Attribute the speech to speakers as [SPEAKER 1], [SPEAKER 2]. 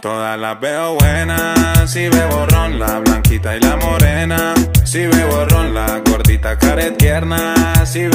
[SPEAKER 1] Todas las veo buenas, si veo ron, la blanquita y la morena. Si veo ron, la gordita cara tierna, si veo